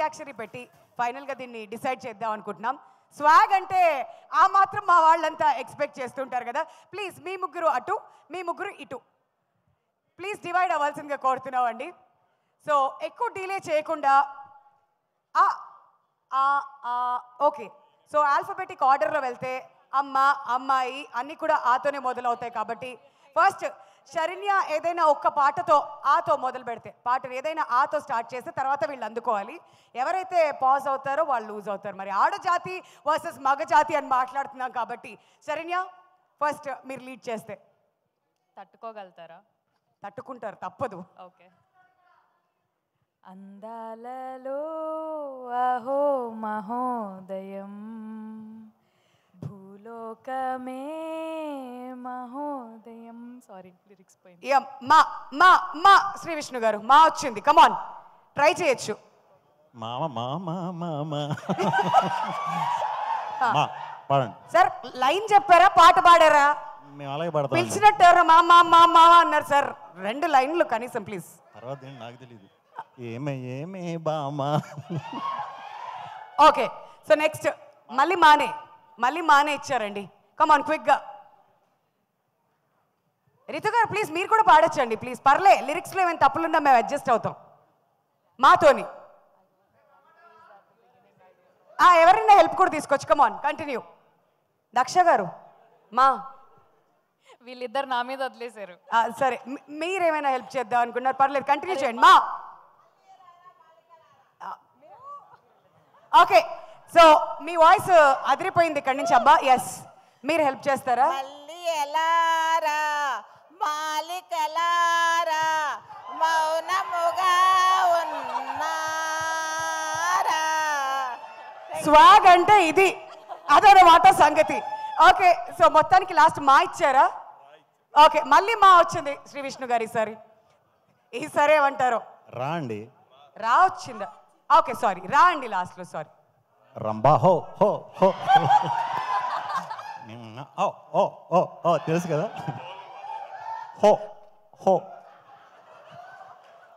అంత్యాక్షరి పెట్టి ఫైనల్గా దీన్ని డిసైడ్ చేద్దాం అనుకుంటున్నాం. స్వాగ్ అంటే ఆ మాత్రం మా వాళ్ళంతా ఎక్స్పెక్ట్ చేస్తుంటారు కదా. ప్లీజ్ మీ ముగ్గురు అటు మీ ముగ్గురు ఇటు. ప్లీజ్ డివైడ్ అవ్వాల్సిందిగా కోరుతున్నామండి. సో ఎక్కువ డిలే చేయకుండా ఆ ఆ ఆ ఓకే. సో ఆల్ఫబెటిక్ ఆర్డర్లో వెళ్తే అమ్మ అమ్మాయి అన్నీ కూడా ఆతోనే మొదలవుతాయి కాబట్టి ఫస్ట్ శరణ్య ఏదైనా ఒక్క పాటతో ఆతో మొదలు పెడితే పాట ఏదైనా ఆతో స్టార్ట్ చేస్తే తర్వాత వీళ్ళు అందుకోవాలి. ఎవరైతే పాజ్ అవుతారో వాళ్ళు లూజ్ అవుతారు. మరి ఆడజాతి వర్సెస్ మగ జాతి అని మాట్లాడుతున్నాం కాబట్టి శరణ్య ఫస్ట్ మీరు లీడ్ చేస్తే. తట్టుకోగలుగుతారా? తట్టుకుంటారు తప్పదు. ఓకే. అందాలలో అహో మహోదయం భూలోకమే మహోదయం. సారీ లిరిక్స్ పోయింది. మా మా మా శ్రీ విష్ణు గారు మా వచ్చింది. కమాన్ ట్రై చేయొచ్చు. మామ మామ మామ మా పాడండి. సార్ లైన్ చెప్పారా? పాట పాడారా? మేము అలాగే పడతాం పిలిచినట్టు ఎవరు? మా మా మా మా అన్నారు సార్ రెండు లైన్లు కనీసం ప్లీజ్ తర్వాత నాకు తెలియదు ఏమే ఏమే బామా. ఓకే సో నెక్స్ట్ మళ్ళీ మానే. మళ్ళీ మానే ఇచ్చారండి. కమాన్ క్విక్గా రితు గారు ప్లీజ్ మీరు కూడా పాడొచ్చండి ప్లీజ్ పర్లే లిరిక్స్లో ఏమైనా తప్పులున్నా మేము అడ్జస్ట్ అవుతాం. మాతోని. ఎవరైనా హెల్ప్ కూడా తీసుకోవచ్చు. కమాన్ కంటిన్యూ దక్ష గారు. మా. వీళ్ళిద్దరు నా మీద వదిలేశారు. సరే మీరేమైనా హెల్ప్ చేద్దాం అనుకున్నారు? పర్లేదు కంటిన్యూ చేయండి. మా. ఓకే సో మీ వాయిస్ అదిరిపోయింది ఇక్కడి నుంచి అబ్బా ఎస్ మీరు హెల్ప్ చేస్తారా? మళ్ళీ ఎలారా? మాలికలారా మౌనముగా ఉన్నారా? స్వాగ్ అంటే ఇది. అదనమాట సంగతి. ఓకే సో మొత్తానికి లాస్ట్ మా ఇచ్చారా? ఓకే మళ్ళీ మా వచ్చింది శ్రీ విష్ణు గారు ఈసారి ఈసారి ఏమంటారు? రా అండి రా వచ్చిందా? ఓకే సారీ రా అండి లాస్ట్లో సారీ రంబా హో హో హో నిన్న ఓ ఓ ఓ ఓ తెలుసు కదా హో హో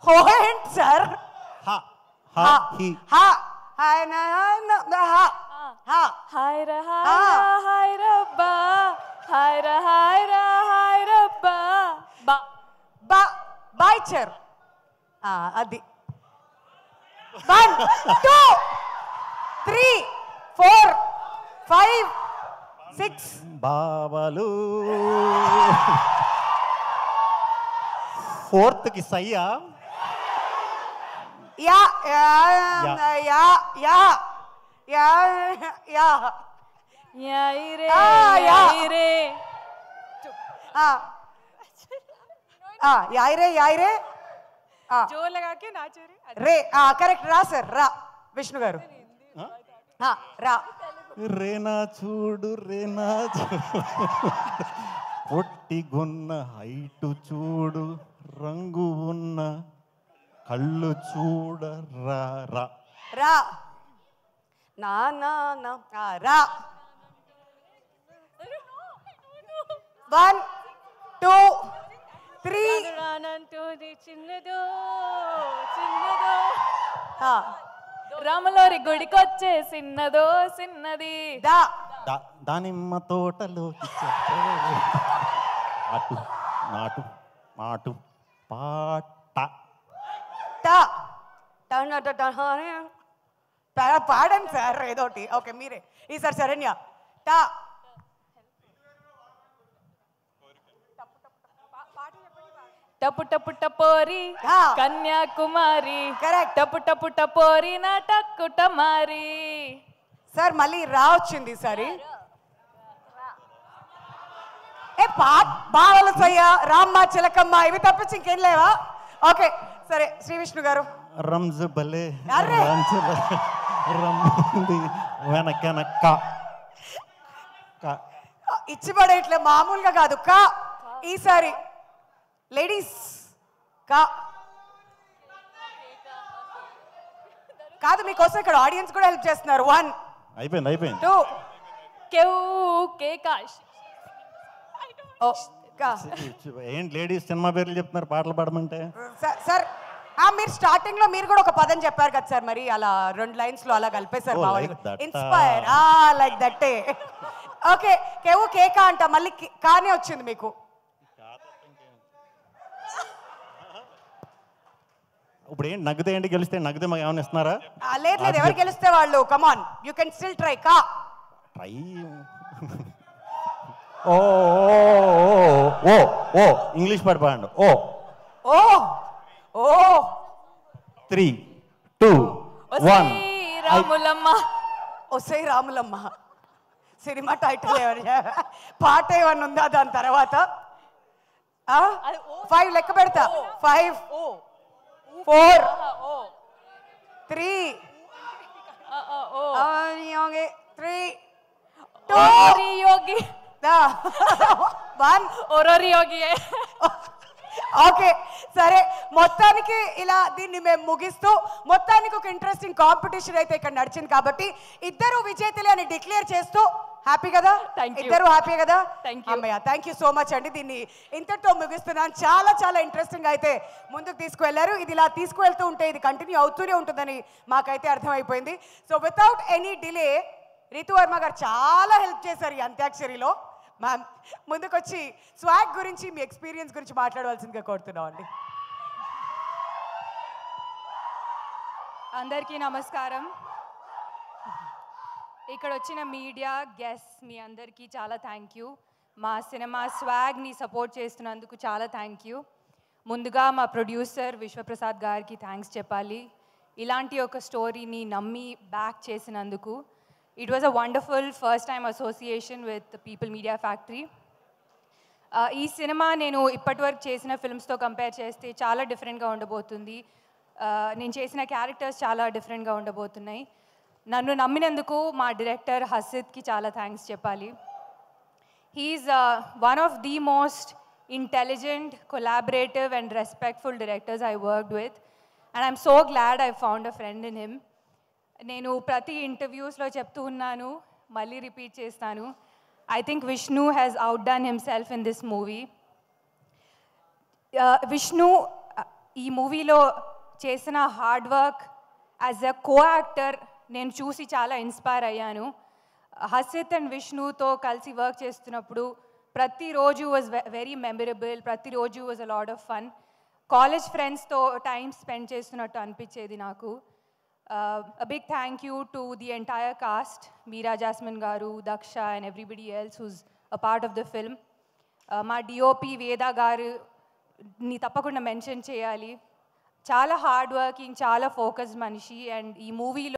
హో ఏంటి సార్ హా హా హా హి హా హాయ్ నా నా హా హా హాయ్ రా హాయ్ రా హాయ్ రబ్బా హాయ్ రా హాయ్ రా హాయ్ రబ్బా బా బా బా ఇచ్చారు ఆ, అది one two three four five six. బావలు ఫోర్త్కి సయ్యా. యా యా యా. యా యా యా యాయి రే ఆ, యా. యాయి రే. ఆ. ఆ, యాయ్ రే యాయ్ రే. ఆ, జో లగా కే నాచో రే రే కరెక్ట్ రా సార్ రా విష్ణు గారు. ఆ, రా రేనా చూడు రేనా చూడు పొట్టిగున్న హైటు చూడు రంగు ఉన్న కళ్ళు చూడ రా రా. రా. నా నా నా రా వన్ టూ త్రీ రానంటూది చిన్నదో చిన్నదో. ఆ, రామలోరి గుడికొచ్చే చిన్నదో చిన్నది దా. దా- దానిమ్మ తోటలోకి అటు నాటు మాటు పాట పాడండి సార్ ఏదోటి ఓకే మీరే. ఈసారి శరణ్య. టా. టపు టపు టపోరి. కన్యాకుమారి. Correct. టపు టపు టపోరి నా టక్కు టమారి సార్ మళ్ళీ రా వచ్చింది ఈసారి ఏ పా బావల సయ్య రామ్మ చిలకమ్మ ఇవి తప్పించి ఇంకేం లేవా? ఓకే సరే శ్రీ విష్ణు గారు. రంజు భలే అర్రే. రంజు భలే రమ్మంది వెనకెనక్క క. ఇచ్చి పడేయట్లే మామూలుగా కాదు కా. ఈసారి లేడీస్ కా కాదు మీకోసం ఇక్కడ ఆడియన్స్ కూడా హెల్ప్ చేస్తున్నారు. వన్ అయిపోయింది అయిపోయింది. టూ కేవ్ కేకాష్ ఏంటి లేడీస్ సినిమా పేర్లు చెప్తున్నారు పాటలు పాడమంటే? సార్ సార్ ఆ మీరు స్టార్టింగ్లో మీరు కూడా ఒక పదం చెప్పారు కదా సార్ మరి అలా రెండు లైన్స్లో అలా కలిపేశారు. ఇన్స్పైర్ ఆ లైక్ దట్టే ఓకే కేవు కేకా అంట మళ్ళీ కి- కానే వచ్చింది మీకు. ఇప్పుడు ఏంటి? నగ్గితే ఏంటి గెలిస్తే? నగ్గితే మాకు ఏమైనా ఇస్తున్నారా? ఆ, లేదు లేదు ఎవరు గెలిస్తే వాళ్ళు? Come on you can still try కా. ట్రై. ఓ ఓ ఓ ఓ ఇంగ్లీష్ పాట పాడండి. ఓ. ఓ ఓ. Three two one Ramulamma. ఒసై Ramulamma. Cinema title పాట ఏమన్నా ఉందా దాని తర్వాత. ఫైవ్ లెక్క పెడతా. ఓ. ఫైవ్ ఆ, ఆ, ఓ త్రీ. ఓరోరి యోగి. వన్. ఓరోరి యోగి. ఓకే. సరే మొత్తానికి ఇలా దీన్ని మేము ముగిస్తూ మొత్తానికి ఒక ఇంట్రెస్టింగ్ కాంపిటీషన్ అయితే ఇక్కడ నడిచింది కాబట్టి ఇద్దరు విజేతలే అని డిక్లేర్ చేస్తూ హ్యాపీ కదా. ఇద్దరు హ్యాపీ కదా. అమ్మయ్య థ్యాంక్ యూ సో మచ్ అండి. దీన్ని ఇంతటితో ముగిస్తున్నాను. చాలా చాలా ఇంట్రెస్టింగ్ అయితే ముందుకు తీసుకువెళ్ళారు ఇది ఇలా తీసుకువెళ్తూ ఉంటే ఇది కంటిన్యూ అవుతూనే ఉంటుందని మాకైతే అర్థమైపోయింది. So without any delay Ritu Varma garu చాలా హెల్ప్ చేశారు ఈ అంత్యాక్షరిలో. మ్యామ్ ముందుకొచ్చి స్వాగ్ గురించి మీ ఎక్స్పీరియన్స్ గురించి మాట్లాడవలసిందిగా కోరుతున్నాం అండి. అందరికీ నమస్కారం. ఇక్కడ వచ్చిన మీడియా గెస్ట్ మీ అందరికీ చాలా థ్యాంక్ యూ. మా సినిమా స్వాగ్ని సపోర్ట్ చేస్తున్నందుకు చాలా థ్యాంక్ యూ. ముందుగా మా ప్రొడ్యూసర్ విశ్వప్రసాద్ గారికి థ్యాంక్స్ చెప్పాలి. ఇలాంటి ఒక స్టోరీని నమ్మి బ్యాక్ చేసినందుకు. It was a wonderful first time association with People Media Factory ఈ సినిమా నేను ఇప్పటివరకు చేసిన ఫిల్మ్స్తో కంపేర్ చేస్తే చాలా డిఫరెంట్గా ఉండబోతుంది. నేను చేసిన క్యారెక్టర్స్ చాలా డిఫరెంట్గా ఉండబోతున్నాయి. నన్ను నమ్మినందుకు మా డైరెక్టర్ హసిద్కి చాలా థ్యాంక్స్ చెప్పాలి. He's one of the most intelligent collaborative and respectful directors I worked with and I'm so glad I found a friend in him నేను ప్రతి ఇంటర్వ్యూస్లో చెప్తూ ఉన్నాను మళ్ళీ రిపీట్ చేస్తాను. I think Vishnu has outdone himself in this movie Vishnu ఈ మూవీలో చేసిన hard work as a co actor నేను చూసి చాలా ఇన్స్పైర్ అయ్యాను. హసిత్ అండ్ విష్ణుతో కలిసి వర్క్ చేస్తున్నప్పుడు ప్రతిరోజు వాజ్ వెరీ మెమరబుల్ ప్రతిరోజు was a lot of fun. College ఫ్రెండ్స్తో టైం స్పెండ్ చేస్తున్నట్టు అనిపించేది నాకు. Big thank you to the entire cast Meera Jasmine garu Daksha and everybody else who's a part of the film మా DOP Veda garu ని తప్పకుండా mention చేయాలి. చాలా హార్డ్ వర్కింగ్ చాలా ఫోకస్ మనిషి అండ్ ఈ మూవీలో